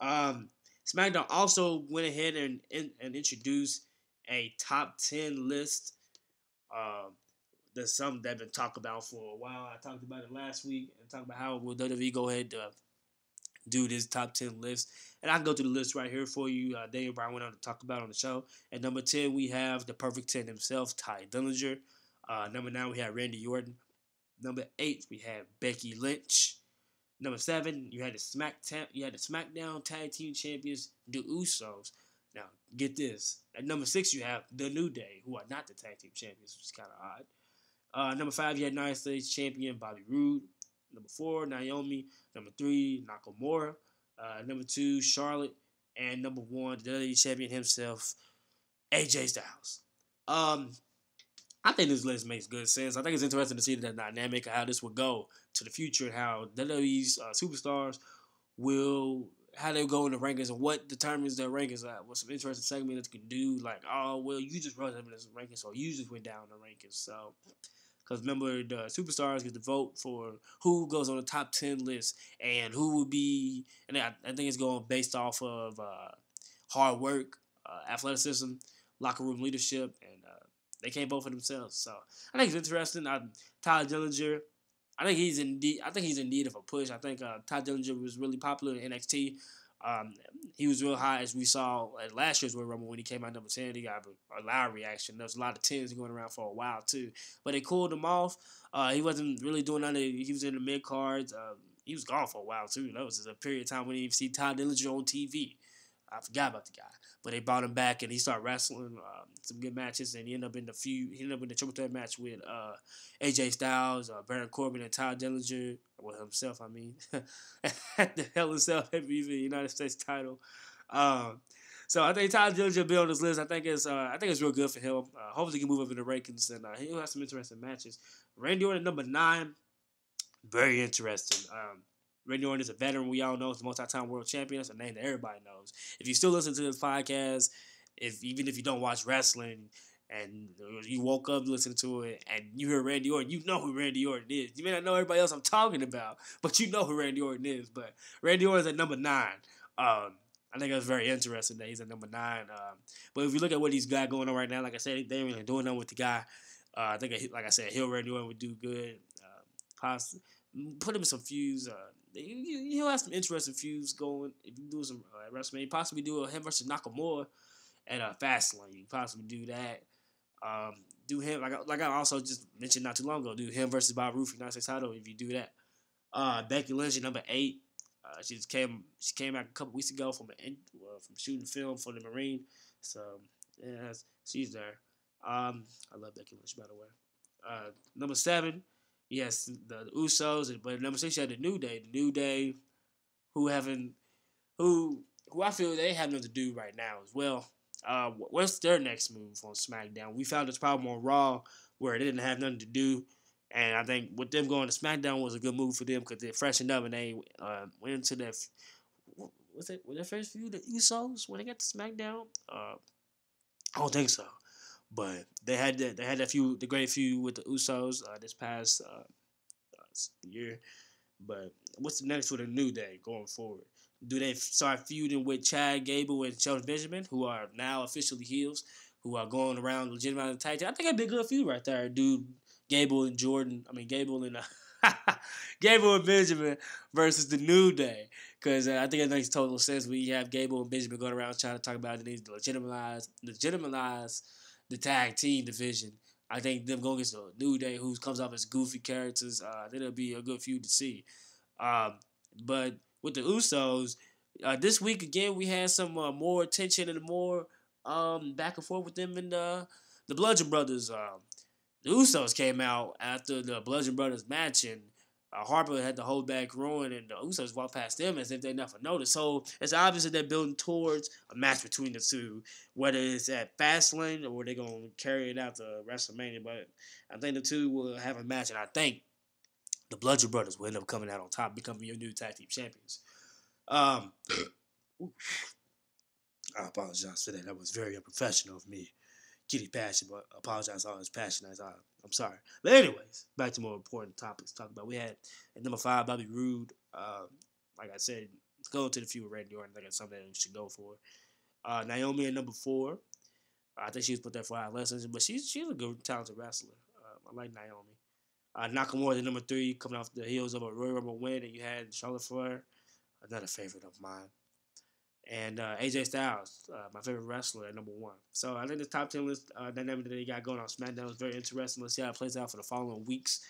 Um, SmackDown also went ahead and, and, and introduced a top 10 list. Um, that's something that have been talked about for a while. I talked about it last week and talked about how will WWE go ahead to do this top 10 list. And I can go through the list right here for you. Uh, Daniel Bryan went on to talk about on the show. At number 10, we have the perfect 10 himself, Tye Dillinger. Uh, number 9, we have Randy Orton. Number 8, we have Becky Lynch. Number 7, you had the Smack you had the SmackDown Tag Team Champions, the Usos. Now, get this. At number 6, you have The New Day, who are not the Tag Team Champions, which is kind of odd. Uh, number 5, you had United States Champion Bobby Roode. Number 4, Naomi. Number 3, Nakamura. Uh, number two, Charlotte, and number one, the WWE champion himself, AJ Styles. Um, I think this list makes good sense. I think it's interesting to see the dynamic of how this will go to the future and how WWE's uh, superstars will how they go in the rankings and what determines their rankings. Uh, what's some interesting segments you can do, like, oh well, you just rose up in this ranking, so you just went down the rankings. So because remember, the superstars get to vote for who goes on the top 10 list and who will be, and I, I think it's going based off of uh, hard work, uh, athleticism, locker room leadership, and uh, they can't vote for themselves. So I think it's interesting. I, Tye Dillinger, I think he's in need. I think he's in need of a push. I think uh, Dillinger was really popular in NXT. Um, he was real high as we saw at last year's Royal Rumble when he came out number 10. He got a, a loud reaction. There was a lot of 10s going around for a while too. But they cooled him off. Uh, he wasn't really doing nothing. He was in the mid cards. Uh, he was gone for a while too. That was a period of time when you see Tye Dillinger on TV. I forgot about the guy, but they brought him back and he started wrestling um, some good matches and he ended up in the few. He ended up in the triple threat match with uh, AJ Styles, uh, Baron Corbin, and Tye Dillinger. Well, himself, I mean, at the Hell in Cell Heavyweight United States title. Um, so I think Tye Dillinger will be on this list. I think it's uh, I think it's real good for him. Uh, hopefully, he can move up in the rankings and uh, he'll have some interesting matches. Randy Orton number nine, very interesting. Um, Randy Orton is a veteran. We all know he's a multi-time world champion. That's a name that everybody knows. If you still listen to this podcast, if even if you don't watch wrestling and you woke up listening to it and you hear Randy Orton, you know who Randy Orton is. You may not know everybody else I'm talking about, but you know who Randy Orton is. But Randy Orton's at number nine. Um, I think that's very interesting that he's at number nine. Um, but if you look at what he's got going on right now, like I said, they ain't really doing nothing with the guy. Uh, I think, like I said, Hill Randy Orton would do good. Uh, put him in some fuse. Uh, he'll have some interesting feuds going. If you do some uh, WrestleMania, possibly do a him versus Nakamura at a Fastlane. You possibly do that. Um, do him like like I also just mentioned not too long ago. Do him versus Bob Roode for United States title if you do that. Uh, Becky Lynch number eight. Uh, she just came she came out a couple weeks ago from an, from shooting film for the Marine. So yeah, she's there. Um, I love Becky Lynch by the way. Uh, number seven, yes, the, Usos, but number six you had the New Day. The New Day, who haven't, who who I feel they have nothing to do right now as well. Uh, what's their next move on SmackDown? We found this problem on Raw where they didn't have nothing to do, and I think with them going to SmackDown was a good move for them because they freshened up and they uh, went into that. Was it their first feud the Usos when they got to SmackDown? Uh, I don't think so. But they had that they had that few the great feud with the Usos uh, this past uh, uh, year. But what's the next for the New Day going forward? Do they start feuding with Chad Gable and Shelton Benjamin, who are now officially heels, who are going around legitimizing the title? I think that'd be a good feud right there, dude. Gable and Jordan. I mean Gable and uh, Gable and Benjamin versus the New Day. Because uh, I think it makes total sense. We have Gable and Benjamin going around trying to talk about the need to legitimize, legitimize the tag team division. I think them going against a New Day who comes off as goofy characters. Uh, it'll be a good feud to see. Um, but with the Usos, uh, this week again we had some uh, more attention and more um, back and forth with them and the the Bludgeon Brothers. Um, the Usos came out after the Bludgeon Brothers match and uh, Harper had to hold back Rowan, and the Usos walked past them as if they never noticed. So it's obvious that they're building towards a match between the two, whether it's at Fastlane or they're gonna carry it out to WrestleMania. But I think the two will have a match, and I think the Bludgeon Brothers will end up coming out on top, becoming your new tag team champions. Um, I apologize for that. That was very unprofessional of me. Kitty Passion, but apologize all as passionate as I I'm sorry. But anyways, back to more important topics to talk about. We had at number five, Bobby Roode. Uh, like I said, go to the feud with Randy Orton. I think something that we should go for. Uh, Naomi at number four. I think she was put there for lessons, but she's she's a good, talented wrestler. Um, I like Naomi. Uh, Nakamura at number three, coming off the heels of a Royal Rumble win, and you had Charlotte Flair, another favorite of mine, and uh, AJ Styles, uh, my favorite wrestler at number one. So I think the top ten list uh, dynamic that they got going on SmackDown is very interesting. Let's see how it plays out for the following weeks.